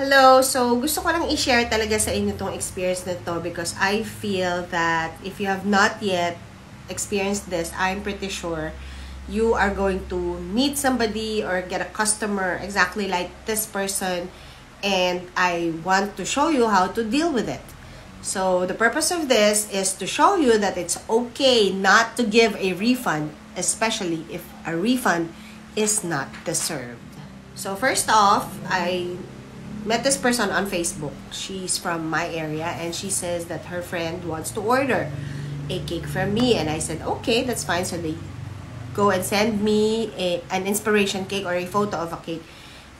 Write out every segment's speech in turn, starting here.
Hello! So, gusto ko lang i-share talaga sa inyo tong experience na to because I feel that if you have not yet experienced this, I'm pretty sure you are going to meet somebody or get a customer exactly like this person and I want to show you how to deal with it. So, the purpose of this is to show you that it's okay not to give a refund, especially if a refund is not deserved. So, first off, I met this person on Facebook. She's from my area and she says that her friend wants to order a cake from me and I said, "Okay, that's fine." So they go and send me a, an inspiration cake or a photo of a cake.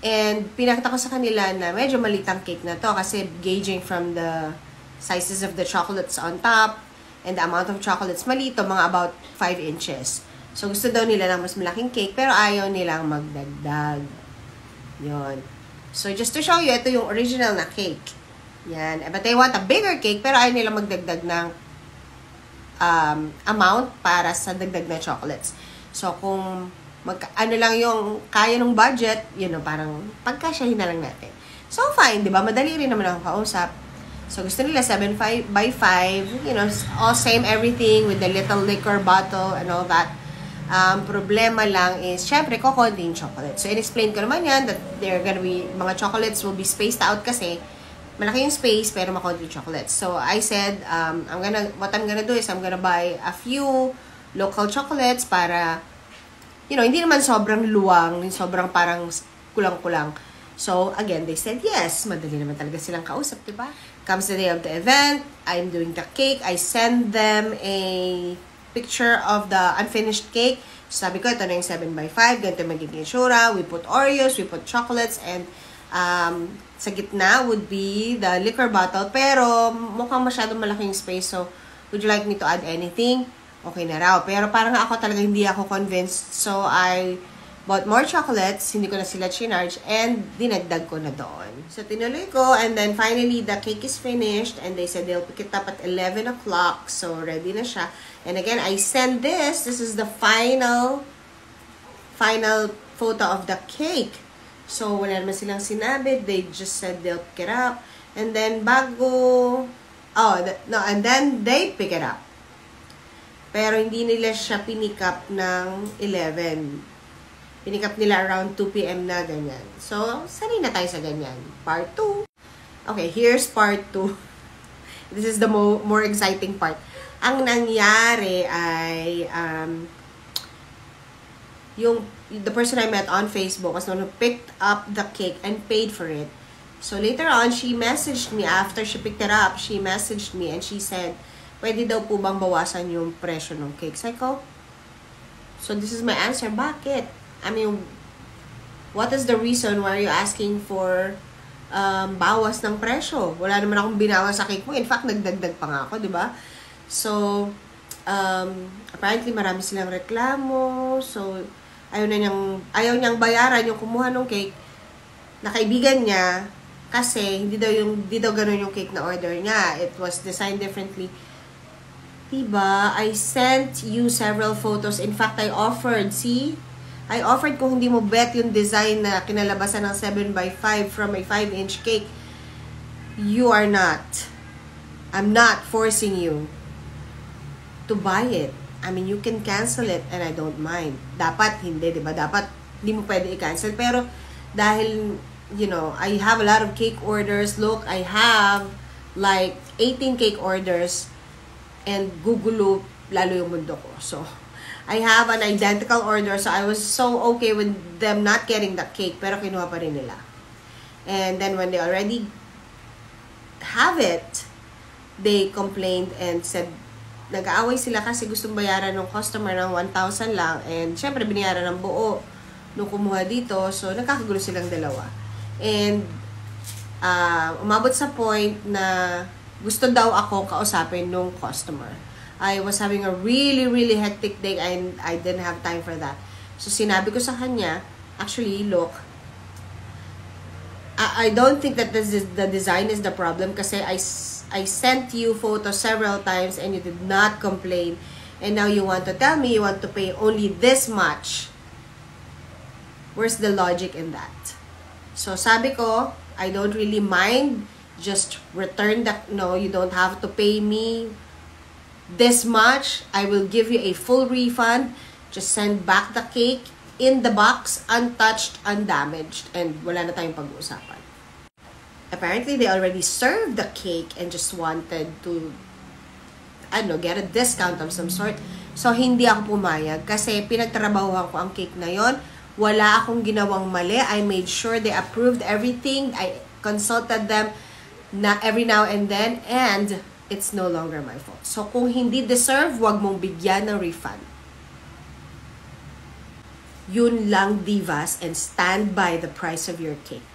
And pinakita ko sa kanila na medyo malitang cake na to kasi gauging from the sizes of the chocolates on top and the amount of chocolates malito, mga about 5 inches. So gusto daw nila ng mas malaking cake pero ayaw nilang magdagdag. Yon. So, just to show you, ito yung original na cake. Yan. But they want a bigger cake, pero ayaw nila magdagdag ng um, amount para sa dagdag na chocolates. So, kung mag, ano lang yung kaya ng budget, yun know, parang pagkasyahin na lang natin. So, fine, di ba? Madali rin naman ako kausap. So, gusto nila 7 5 by 5, you know, all same everything with the little liquor bottle and all that. Um, problema lang is, syempre, kukunti yung chocolate. So, in-explain ko naman yan that there gonna be, mga chocolates will be spaced out kasi malaki yung space pero makonti yung chocolates. So, I said, um, I'm gonna, what I'm gonna do is I'm gonna buy a few local chocolates para, you know, hindi naman sobrang luwang, sobrang parang kulang-kulang. So, again, they said yes. Madali naman talaga silang kausap, di ba? Comes the day of the event, I'm doing the cake, I send them a picture of the unfinished cake. Sabi ko, ito na yung 7x5. Ganito magiging sura. We put Oreos, we put chocolates, and um, sa gitna would be the liquor bottle. Pero mukhang masyadong malaking space. So, would you like me to add anything? Okay na raw. Pero parang ako talaga hindi ako convinced. So, I bought more chocolates, hindi ko na sila chinarge, and dinagdag ko na doon. So, tinuloy ko, and then finally, the cake is finished, and they said they'll pick it up at 11 o'clock, so ready na siya. And again, I send this, this is the final, final photo of the cake. So, wala naman silang sinabi, they just said they'll pick it up, and then bago, oh, no, and then they pick it up. Pero hindi nila siya pinick up ng 11 Pinikap nila around 2 p.m. na ganyan. So, sanay na tayo sa ganyan. Part 2. Okay, here's part 2. This is the mo more exciting part. Ang nangyari ay um, yung the person I met on Facebook was one who picked up the cake and paid for it. So later on, she messaged me after she picked it up. She messaged me and she said, pwede daw po bang bawasan yung presyo ng cake? So, so this is my answer. Bakit? I mean, what is the reason why are you asking for um, bawas ng presyo? Wala naman akong binawas sa cake mo. In fact, nagdagdag pa nga ako, di ba? So, um, apparently marami silang reklamo. So, ayaw na niyang, ayaw niyang bayaran yung kumuha ng cake na kaibigan niya kasi hindi daw yung hindi daw ganoon yung cake na order niya. It was designed differently. Diba? I sent you several photos. In fact, I offered, see? I offered kung hindi mo bet yung design na kinalabasan ng 7x5 from a 5-inch cake. You are not. I'm not forcing you to buy it. I mean, you can cancel it and I don't mind. Dapat hindi, di ba? Dapat hindi mo pwede i-cancel. Pero dahil, you know, I have a lot of cake orders. Look, I have like 18 cake orders and gugulo lalo yung mundo ko. So, I have an identical order, so I was so okay with them not getting that cake, pero kinuha pa rin nila. And then when they already have it, they complained and said, nag-aaway sila kasi gustong bayaran ng customer ng 1,000 lang. And syempre, binayaran ng buo nung kumuha dito. So, nagkakagulo silang dalawa. And, uh, umabot sa point na gusto daw ako kausapin nung customer. I was having a really, really hectic day and I didn't have time for that. So, sinabi ko sa kanya, actually, look, I, I don't think that this is, the design is the problem kasi I, I sent you photos several times and you did not complain. And now you want to tell me you want to pay only this much. Where's the logic in that? So, sabi ko, I don't really mind. Just return the, no, you don't have to pay me this much. I will give you a full refund. Just send back the cake in the box, untouched, undamaged, and wala na tayong pag-uusapan. Apparently, they already served the cake and just wanted to, ano, get a discount of some sort. So, hindi ako pumayag kasi pinagtrabahuhan ko ang cake na yon. Wala akong ginawang mali. I made sure they approved everything. I consulted them na every now and then and it's no longer my fault. So, kung hindi deserve, wag mong bigyan ng refund. Yun lang, divas, and stand by the price of your cake.